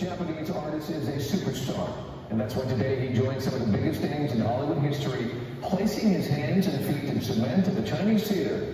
Japanese artist is a superstar, and that's why today he joined some of the biggest names in Hollywood history, placing his hands and feet in cement at the Chinese Theater.